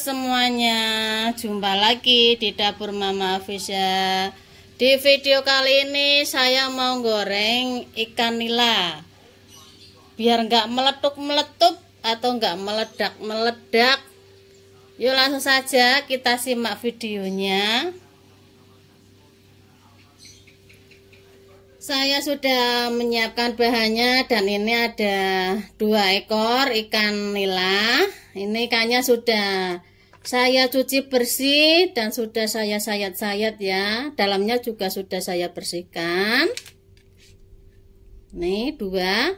semuanya, jumpa lagi di dapur Mama Fisya. Di video kali ini saya mau goreng ikan nila, biar nggak meletup-meletup atau nggak meledak-meledak. Yuk langsung saja kita simak videonya. Saya sudah menyiapkan bahannya dan ini ada dua ekor ikan nila. Ini ikannya sudah saya cuci bersih dan sudah saya sayat-sayat ya. Dalamnya juga sudah saya bersihkan. Nih dua.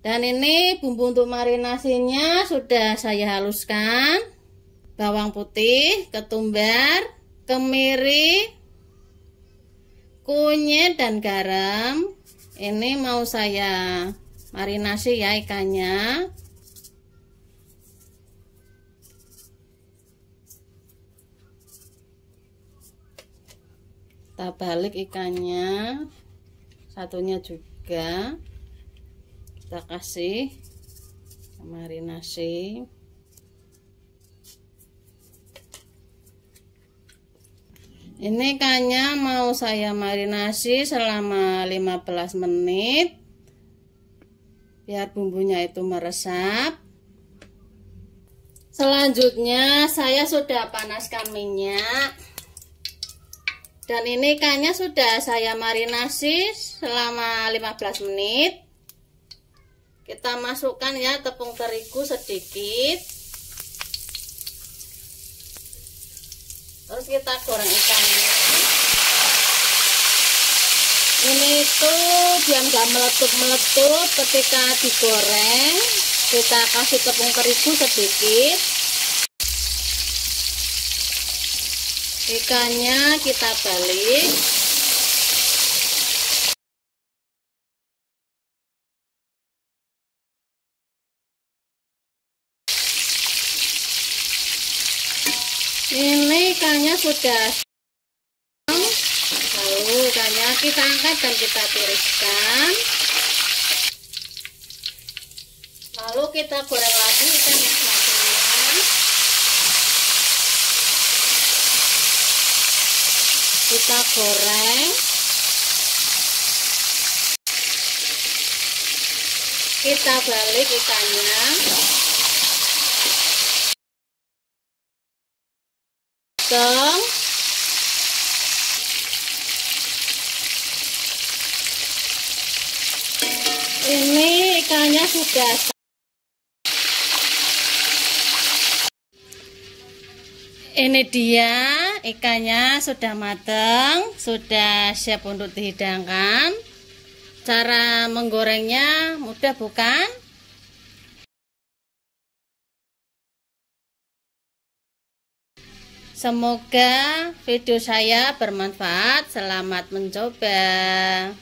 Dan ini bumbu untuk marinasinya sudah saya haluskan. Bawang putih, ketumbar, kemiri, kunyit dan garam ini mau saya marinasi ya ikannya kita balik ikannya. Satunya juga. Kita kasih marinasi ini ikannya mau saya marinasi selama 15 menit. Biar bumbunya itu meresap. Selanjutnya saya sudah panaskan minyak dan ini ikannya sudah saya marinasi selama 15 menit. Kita masukkan ya tepung terigu sedikit. Terus kita goreng ikannya ini. Tuh biar nggak meletup-meletup ketika digoreng. Kita kasih tepung terigu sedikit ikannya kita balik. Ini ikannya sudah lalu ikannya kita angkat dan kita tiriskan. Lalu kita goreng lagi ikan yang kita goreng. Kita balik ikannya. Mateng ini ikannya sudah ini dia ikannya sudah matang sudah siap untuk dihidangkan cara menggorengnya mudah bukan Semoga video saya bermanfaat. Selamat mencoba.